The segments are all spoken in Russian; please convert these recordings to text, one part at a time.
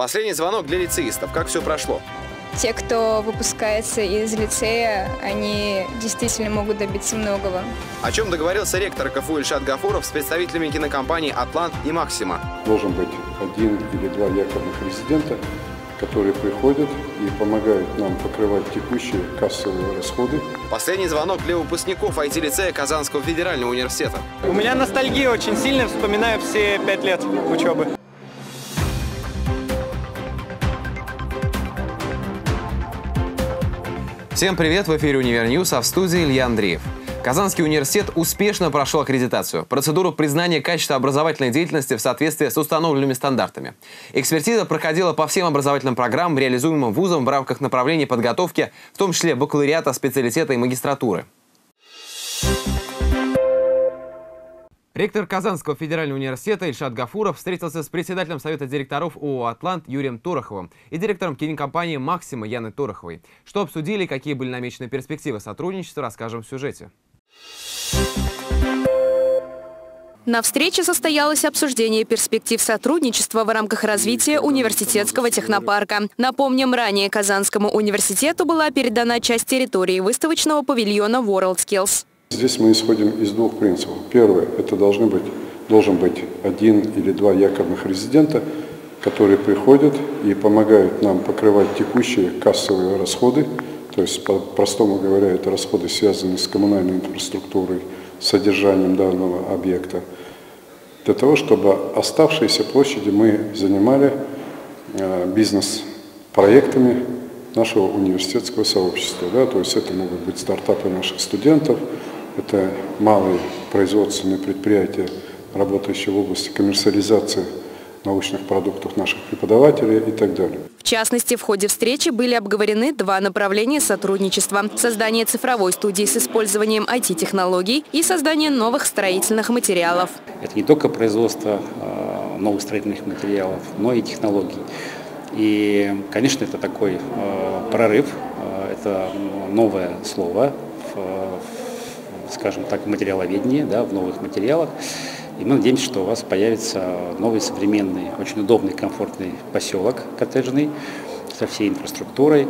Последний звонок для лицеистов. Как все прошло? Те, кто выпускается из лицея, они действительно могут добиться многого. О чем договорился ректор КФУ Ильшат Гафуров с представителями кинокомпаний «Атлант» и «Максима». Должен быть один или два якорных резидента, которые приходят и помогают нам покрывать текущие кассовые расходы. Последний звонок для выпускников IT-лицея Казанского федерального университета. У меня ностальгия очень сильно, вспоминаю все пять лет учебы. Всем привет! В эфире «Универньюз», а в студии Илья Андреев. Казанский университет успешно прошел аккредитацию, процедуру признания качества образовательной деятельности в соответствии с установленными стандартами. Экспертиза проходила по всем образовательным программам, реализуемым вузом в рамках направлений подготовки, в том числе бакалавриата, специалитета и магистратуры. Ректор Казанского федерального университета Ильшат Гафуров встретился с председателем Совета директоров ООО «Атлант» Юрием Туроховым и директором кинокомпании «Максима» Яной Туроховой. Что обсудили и какие были намечены перспективы сотрудничества, расскажем в сюжете. На встрече состоялось обсуждение перспектив сотрудничества в рамках развития университетского технопарка. Напомним, ранее Казанскому университету была передана часть территории выставочного павильона WorldSkills. Здесь мы исходим из двух принципов. Первое – это должны быть, должен быть один или два якорных резидента, которые приходят и помогают нам покрывать текущие кассовые расходы, то есть, по-простому говоря, это расходы, связанные с коммунальной инфраструктурой, содержанием данного объекта, для того, чтобы оставшиеся площади мы занимали э, бизнес-проектами нашего университетского сообщества. Да? То есть это могут быть стартапы наших студентов, это малые производственные предприятия, работающие в области коммерциализации научных продуктов наших преподавателей и так далее. В частности, в ходе встречи были обговорены два направления сотрудничества – создание цифровой студии с использованием IT-технологий и создание новых строительных материалов. Это не только производство а, новых строительных материалов, но и технологий. И, конечно, это такой а, прорыв, а, это новое слово в скажем так, материаловедении, да, в новых материалах. И мы надеемся, что у вас появится новый современный, очень удобный, комфортный поселок коттеджный со всей инфраструктурой.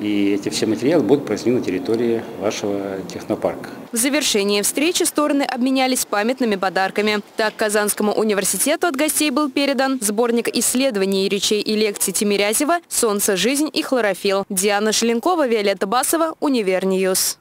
И эти все материалы будут произведены на территории вашего технопарка. В завершении встречи стороны обменялись памятными подарками. Так, Казанскому университету от гостей был передан сборник исследований речей и лекций Тимирязева «Солнце, жизнь и хлорофилл». Диана Шеленкова, Виолетта Басова, Универньюз.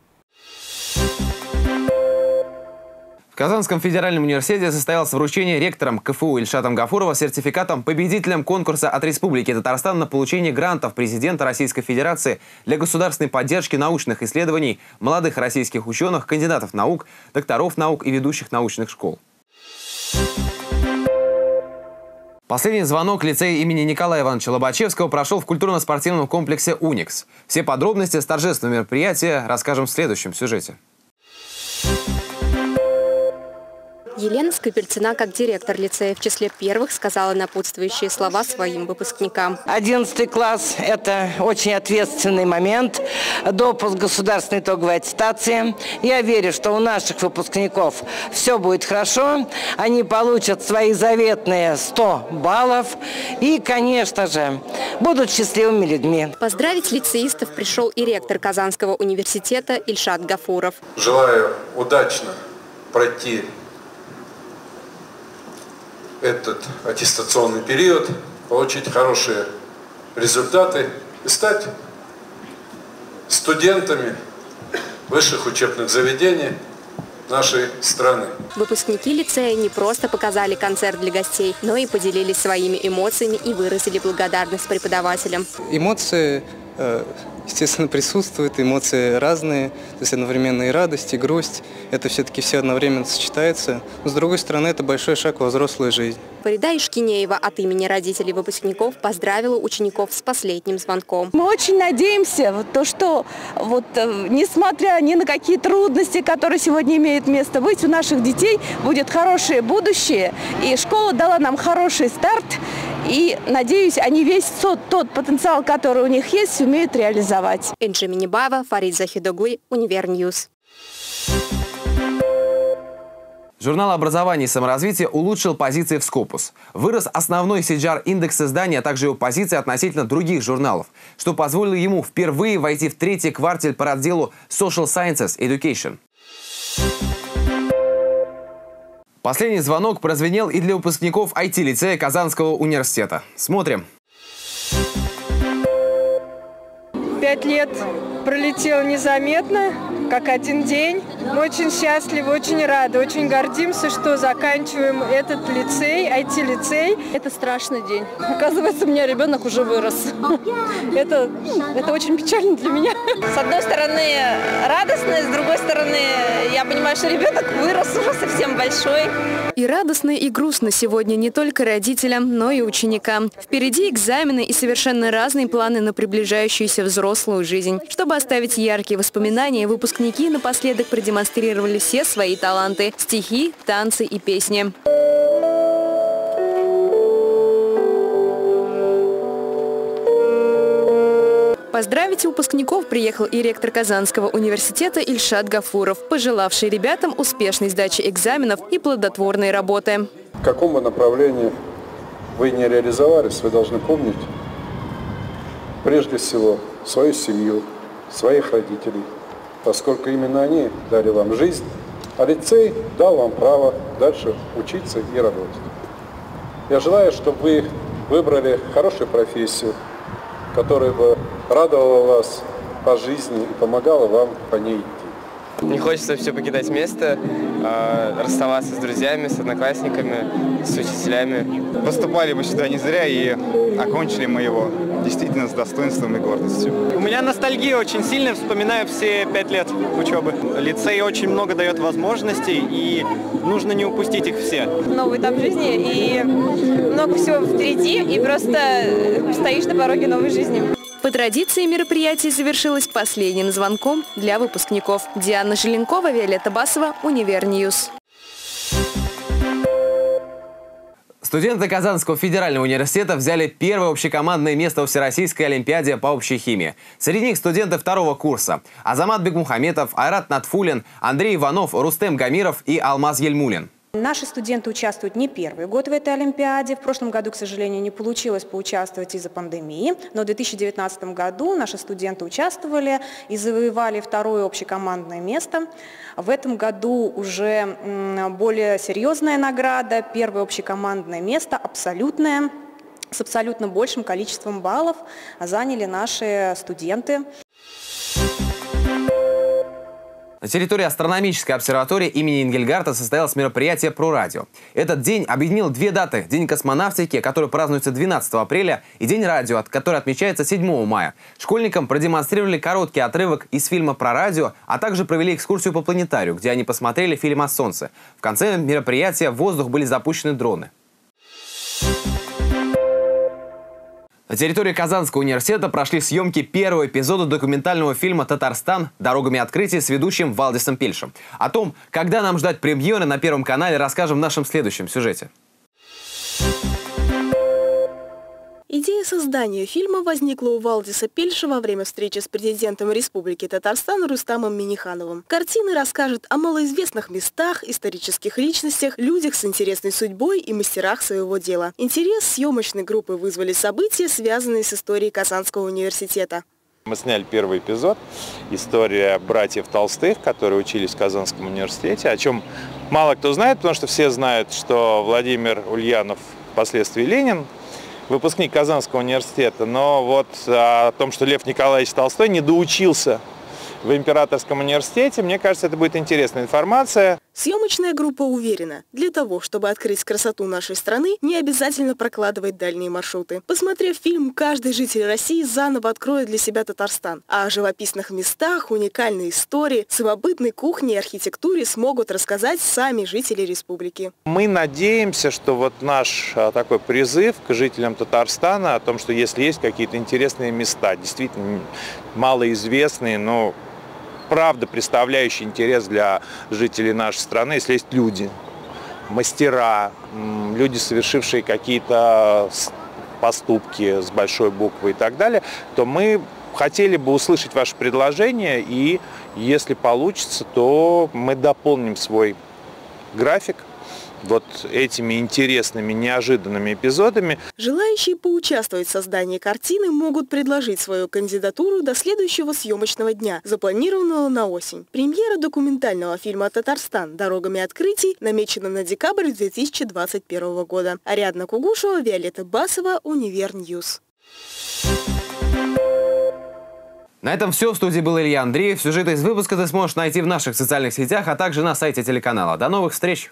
В Казанском федеральном университете состоялось вручение ректором КФУ Ильшатом Гафурова сертификатом победителем конкурса от Республики Татарстан на получение грантов президента Российской Федерации для государственной поддержки научных исследований молодых российских ученых, кандидатов наук, докторов наук и ведущих научных школ. Последний звонок лицея имени Николая Ивановича Лобачевского прошел в культурно-спортивном комплексе «Уникс». Все подробности с торжественного мероприятия расскажем в следующем сюжете. Елена Скопельцина, как директор лицея, в числе первых сказала напутствующие слова своим выпускникам. Одиннадцатый класс – это очень ответственный момент, допуск государственной итоговой аттестации. Я верю, что у наших выпускников все будет хорошо, они получат свои заветные 100 баллов и, конечно же, будут счастливыми людьми. Поздравить лицеистов пришел и ректор Казанского университета Ильшат Гафуров. Желаю удачно пройти этот аттестационный период, получить хорошие результаты и стать студентами высших учебных заведений нашей страны. Выпускники лицея не просто показали концерт для гостей, но и поделились своими эмоциями и выразили благодарность преподавателям. Эмоции естественно, присутствуют, эмоции разные, то есть одновременно и радость, и грусть. Это все-таки все одновременно сочетается. Но, с другой стороны, это большой шаг во взрослую жизнь. Фарида Ишкинеева от имени родителей выпускников поздравила учеников с последним звонком. Мы очень надеемся, вот то, что вот, э, несмотря ни на какие трудности, которые сегодня имеют место быть, у наших детей будет хорошее будущее. И школа дала нам хороший старт. И, надеюсь, они весь тот, тот потенциал, который у них есть, сумеют реализовать. Энджи Минибаева, Фарид Захидоглы, Универньюз. Журнал образования и саморазвития улучшил позиции в Scopus. Вырос основной SJR-индекс издания, а также его позиции относительно других журналов, что позволило ему впервые войти в третий квартиль по разделу Social Sciences Education. Последний звонок прозвенел и для выпускников IT-лицея Казанского университета. Смотрим. Пять лет пролетело незаметно как один день. Мы очень счастливы, очень рады, очень гордимся, что заканчиваем этот лицей, IT-лицей. Это страшный день. Оказывается, у меня ребенок уже вырос. Это, это очень печально для меня. С одной стороны радостно, с другой стороны я понимаю, что ребенок вырос уже совсем большой. И радостно, и грустно сегодня не только родителям, но и ученикам. Впереди экзамены и совершенно разные планы на приближающуюся взрослую жизнь. Чтобы оставить яркие воспоминания, выпускники напоследок продемонстрировали все свои таланты – стихи, танцы и песни. Поздравить выпускников приехал и ректор Казанского университета Ильшат Гафуров, пожелавший ребятам успешной сдачи экзаменов и плодотворной работы. В каком бы направлении вы не реализовались, вы должны помнить прежде всего свою семью, своих родителей, поскольку именно они дали вам жизнь, а лицей дал вам право дальше учиться и работать. Я желаю, чтобы вы выбрали хорошую профессию, которая бы радовала вас по жизни и помогала вам по ней идти. Не хочется все покидать место, э, расставаться с друзьями, с одноклассниками, с учителями. Поступали мы сюда не зря и окончили мы его действительно с достоинством и гордостью. У меня ностальгия очень сильная, вспоминаю все пять лет учебы. Лицей очень много дает возможностей, и нужно не упустить их все. Новый этап жизни, и много всего впереди, и просто стоишь на пороге новой жизни. По традиции мероприятие завершилось последним звонком для выпускников. Диана Желенкова, Виолетта Басова, Универньюз. Студенты Казанского федерального университета взяли первое общекомандное место в Всероссийской олимпиаде по общей химии. Среди них студенты второго курса. Азамат Бекмухаметов, Айрат Натфулин, Андрей Иванов, Рустем Гамиров и Алмаз Ельмулин. Наши студенты участвуют не первый год в этой Олимпиаде. В прошлом году, к сожалению, не получилось поучаствовать из-за пандемии, но в 2019 году наши студенты участвовали и завоевали второе общекомандное место. В этом году уже более серьезная награда, первое общекомандное место, абсолютное, с абсолютно большим количеством баллов заняли наши студенты. На территории астрономической обсерватории имени Ингельгарта состоялось мероприятие про радио. Этот день объединил две даты. День космонавтики, который празднуется 12 апреля, и День радио, который отмечается 7 мая. Школьникам продемонстрировали короткий отрывок из фильма про радио, а также провели экскурсию по планетарию, где они посмотрели фильм о Солнце. В конце мероприятия в воздух были запущены дроны. На территории Казанского университета прошли съемки первого эпизода документального фильма «Татарстан. Дорогами открытия» с ведущим Валдисом Пельшем. О том, когда нам ждать премьеры на Первом канале, расскажем в нашем следующем сюжете. Идея создания фильма возникла у Валдиса Пельша во время встречи с президентом Республики Татарстан Рустамом Минихановым. Картина расскажет о малоизвестных местах, исторических личностях, людях с интересной судьбой и мастерах своего дела. Интерес съемочной группы вызвали события, связанные с историей Казанского университета. Мы сняли первый эпизод, история братьев Толстых, которые учились в Казанском университете, о чем мало кто знает, потому что все знают, что Владимир Ульянов, впоследствии Ленин, выпускник Казанского университета, но вот о том, что Лев Николаевич Толстой не доучился в Императорском университете. Мне кажется, это будет интересная информация. Съемочная группа уверена, для того, чтобы открыть красоту нашей страны, не обязательно прокладывать дальние маршруты. Посмотрев фильм, каждый житель России заново откроет для себя Татарстан. А о живописных местах, уникальной истории, самобытной кухне и архитектуре смогут рассказать сами жители республики. Мы надеемся, что вот наш а, такой призыв к жителям Татарстана о том, что если есть какие-то интересные места, действительно малоизвестные, но правда представляющий интерес для жителей нашей страны, если есть люди, мастера, люди, совершившие какие-то поступки с большой буквы и так далее, то мы хотели бы услышать ваше предложение и, если получится, то мы дополним свой график вот этими интересными, неожиданными эпизодами. Желающие поучаствовать в создании картины могут предложить свою кандидатуру до следующего съемочного дня, запланированного на осень. Премьера документального фильма «Татарстан. Дорогами открытий» намечена на декабрь 2021 года. Ариадна Кугушева, Виолетта Басова, Универньюз. На этом все. В студии был Илья Андреев. Сюжеты из выпуска ты сможешь найти в наших социальных сетях, а также на сайте телеканала. До новых встреч!